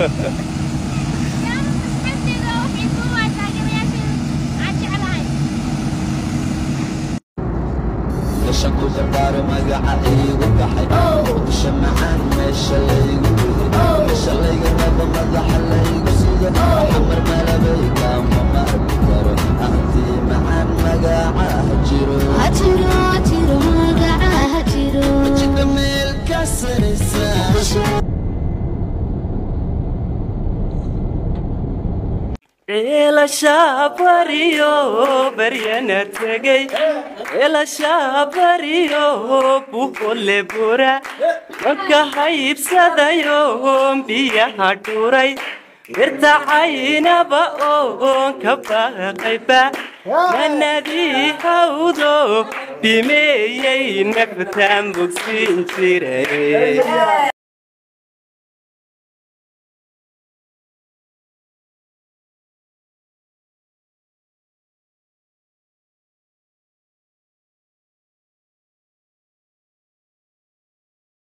ka saraysa eelashaabariyo baryana tegey eelashaabariyo buhole bura marka haybsadayo biyaha dhuray mirta caynaba oon ka baaqayba manadii hawdo bimeeyey naftaan bogsiin jiray